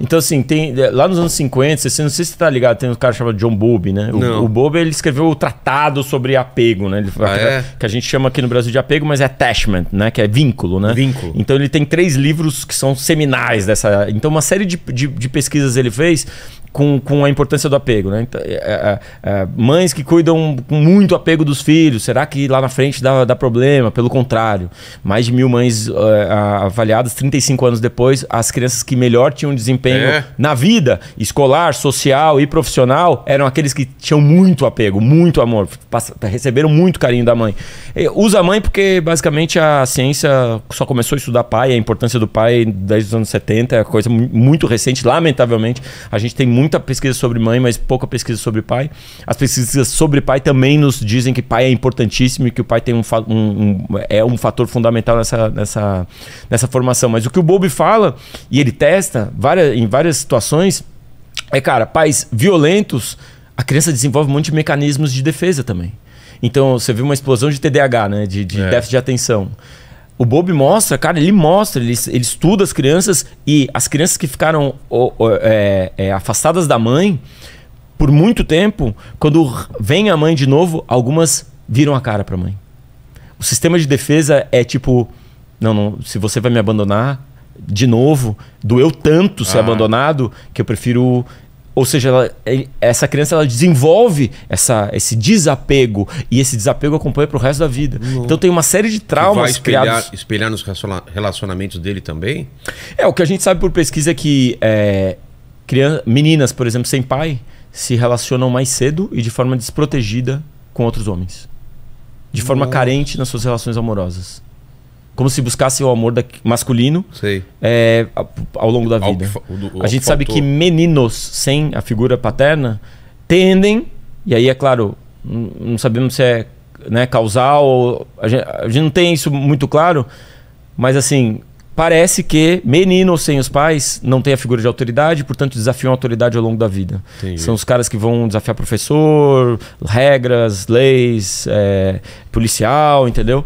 Então, assim, tem. Lá nos anos 50, você não sei se você tá ligado, tem um cara chamado John Bowlby, né? O, o Bowlby, ele escreveu o tratado sobre apego, né? Ele, Ah, é? Que a gente chama aqui no Brasil de apego, mas é attachment, né? Que é vínculo, né? Vínculo. Então ele tem três livros que são seminais dessa. Então, uma série de, de, de pesquisas ele fez com, com a importância do apego, né? Então, é, é, é, mães que cuidam com muito apego dos filhos, será que lá na frente dá, dá problema? Pelo contrário, mais de mil mães é, avaliadas 35 anos depois, as crianças que melhor tinham desempenho É. na vida escolar, social e profissional eram aqueles que tinham muito apego, muito amor, receberam muito carinho da mãe. Usa a mãe porque basicamente a ciência só começou a estudar pai, a importância do pai desde os anos 70, é coisa mu- muito recente, lamentavelmente. A gente tem muita pesquisa sobre mãe, mas pouca pesquisa sobre pai. As pesquisas sobre pai também nos dizem que pai é importantíssimo e que o pai tem um, um- um- é um fator fundamental nessa, nessa, nessa formação. Mas o que o Bobby fala, e ele testa várias, em várias situações, é, cara, pais violentos, a criança desenvolve um monte de mecanismos de defesa também. Então, você vê uma explosão de TDAH, né? De, de É. déficit de atenção. O Bob mostra, cara, ele mostra, ele, ele estuda as crianças e as crianças que ficaram ó, ó, é, é, afastadas da mãe por muito tempo, quando vem a mãe de novo, algumas viram a cara pra mãe. O sistema de defesa é tipo: não, não, se você vai me abandonar de novo, doeu tanto ser Ah. abandonado que eu prefiro. Ou seja, ela- ele- essa criança ela desenvolve essa, esse desapego e esse desapego acompanha pro resto da vida. Então tem uma série de Que vai traumas espelhar, criados. espelhar nos relaciona- relacionamentos dele também? É, o que a gente sabe por pesquisa é que é, crian- meninas, por exemplo, sem pai, se relacionam mais cedo e de forma desprotegida com outros homens. De forma Nossa. carente nas suas relações amorosas. Como se buscasse o amor da- masculino Sei. é, ao longo da vida. A gente sabe faltou. que meninos sem a figura paterna tendem, e aí é claro, não sabemos se é né, causal, ou, a, gente, a gente não tem isso muito claro, mas assim, parece que meninos sem os pais não têm a figura de autoridade, portanto desafiam a autoridade ao longo da vida. Entendi. São os caras que vão desafiar professor, regras, leis, é, policial, entendeu?